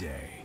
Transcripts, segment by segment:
day.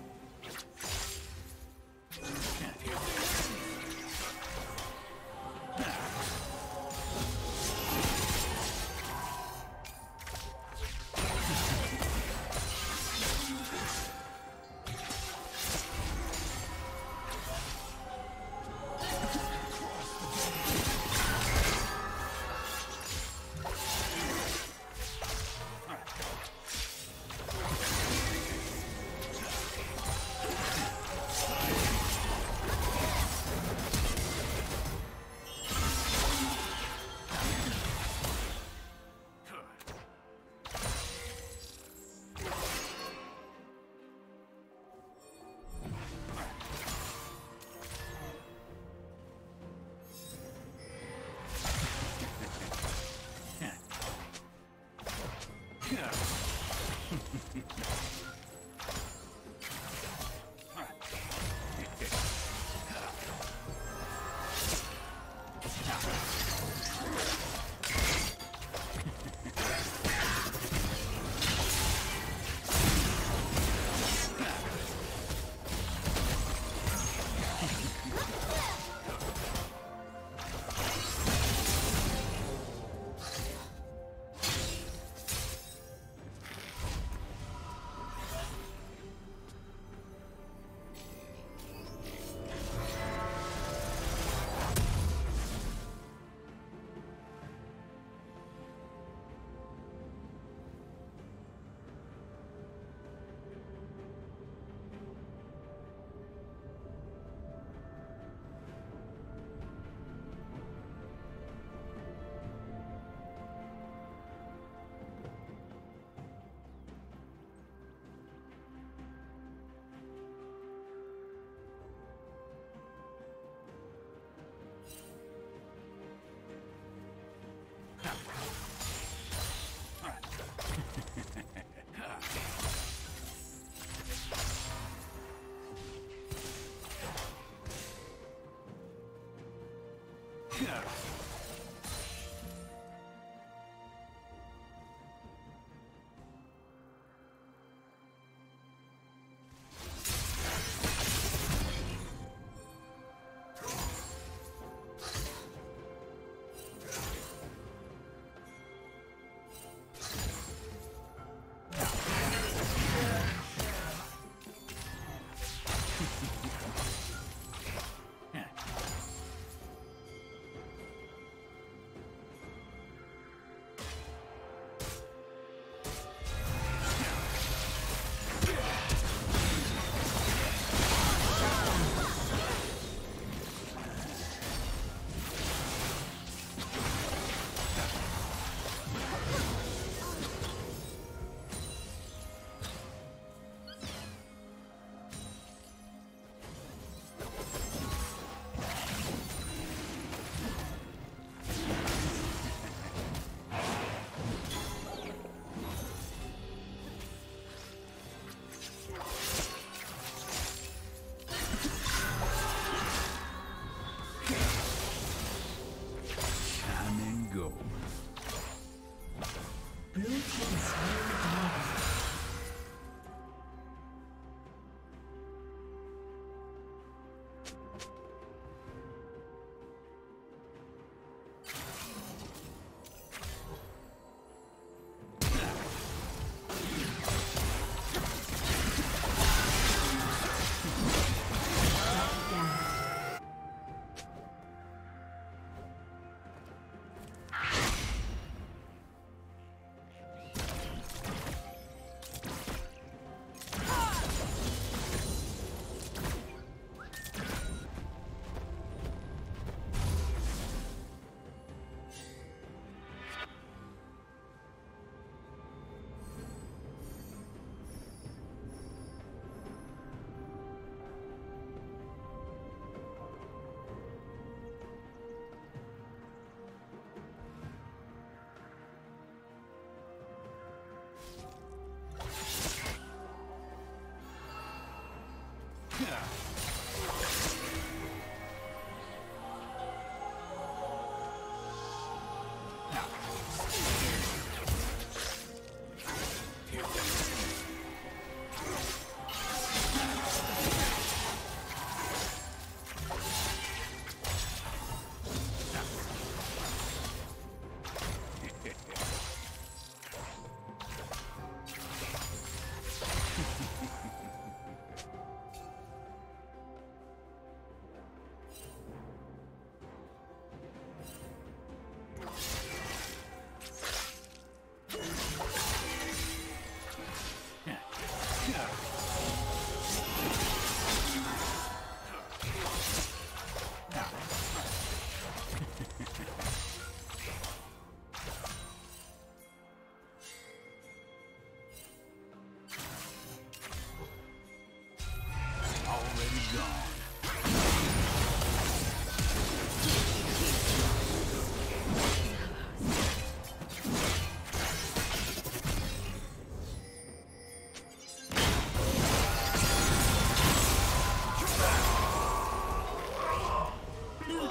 Come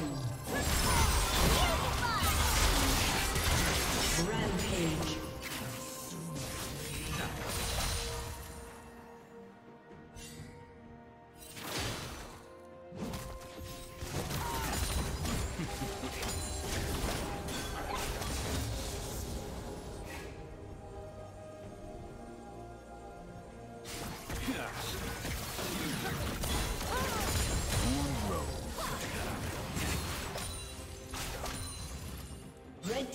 Soon.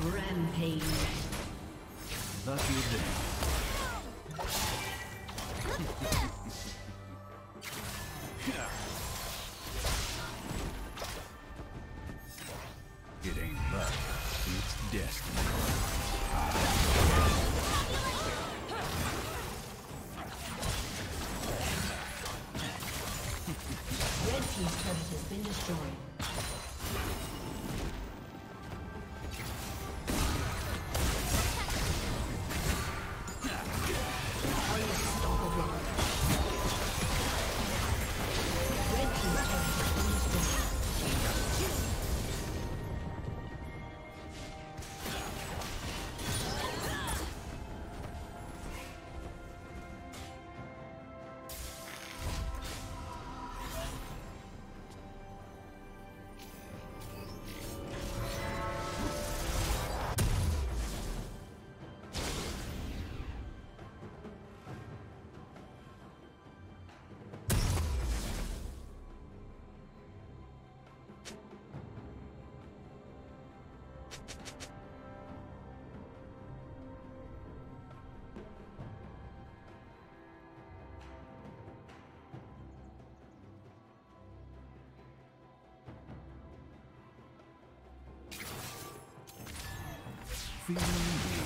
Rampage. That you did. feeling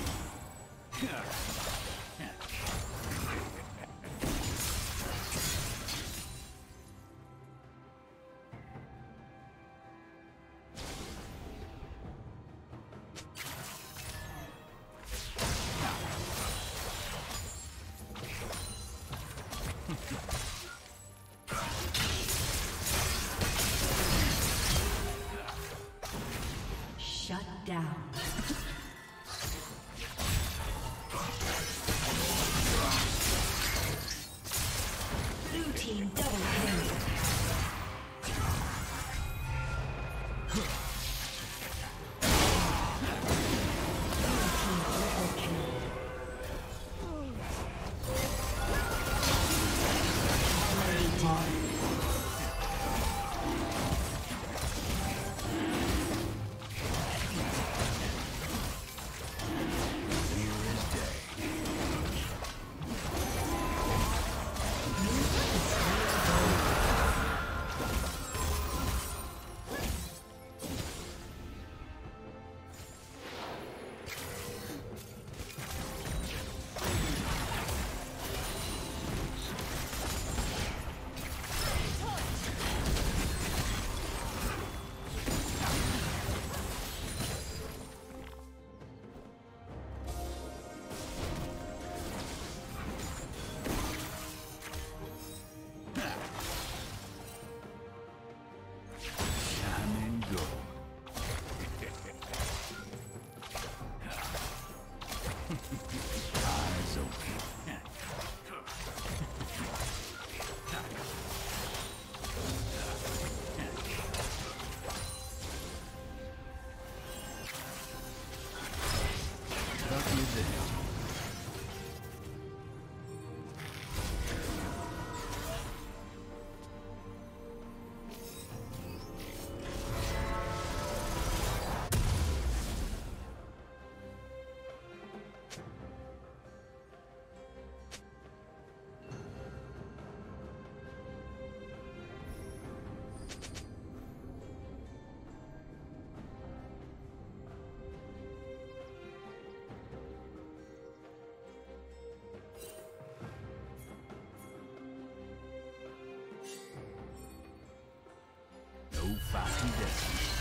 No fighting destiny. Blue